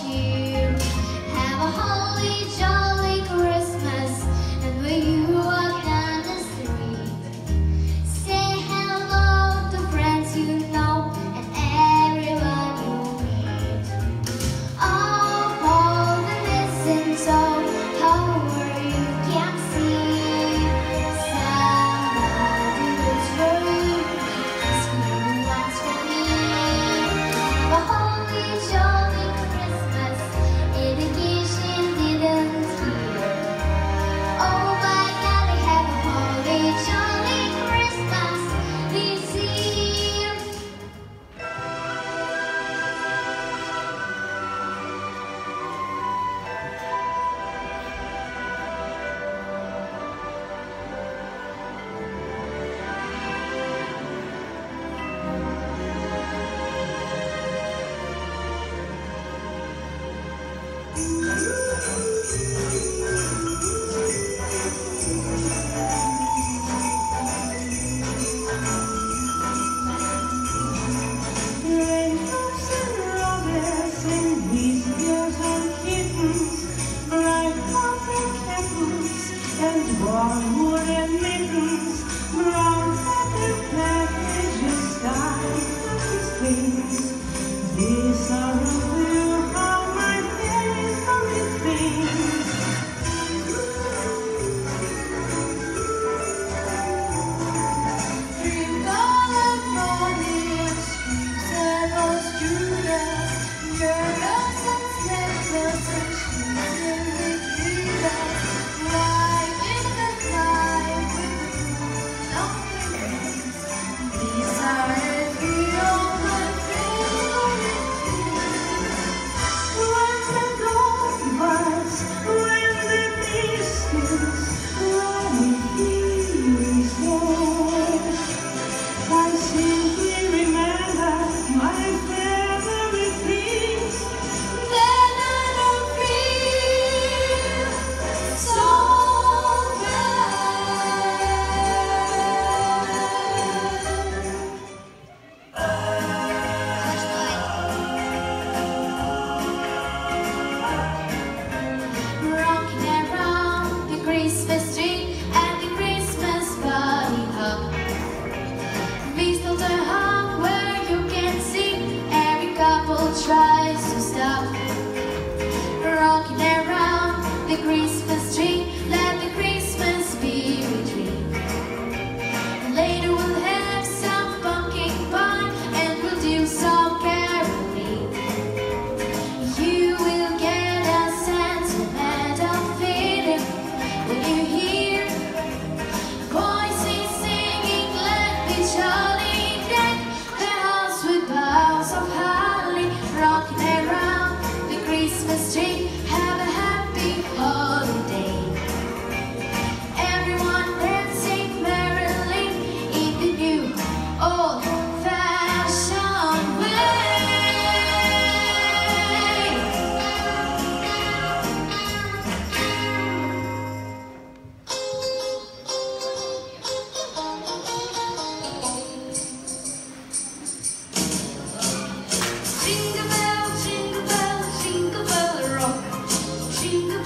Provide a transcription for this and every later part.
you have a home. Thank you.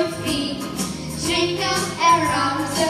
your feet, shake them around